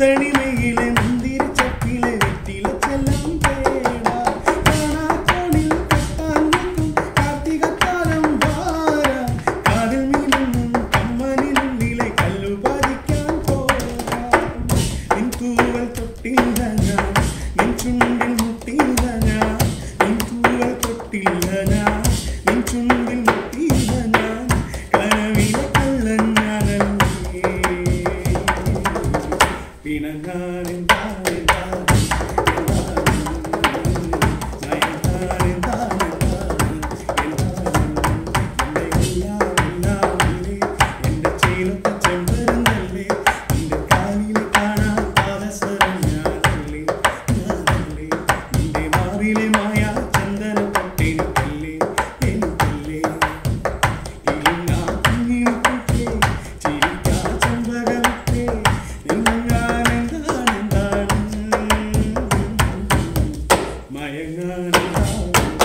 തണിമയിലെ മുന്തിരി ചപ്പിലെ വെറ്റിലച്ചെല്ലാം തേടാ. കാണാക്കോണിൽ കെട്ടാനും കാർത്തികത്താരം വാര കാതിൽ മീനൊന്നും കമ്മനിലുള്ളിലെ കല്ലു പതിക്കാൻ പോരാ നിൻ തൂവൽ തൊട്ടില്ല ഞാൻ നിൻ ചുണ്ടിൽ മുട്ടില്ല ഞാൻ നിൻ തൂവൽ തൊട്ടില്ല ഞാൻ ഇണങ്ങാനും feeling turn around.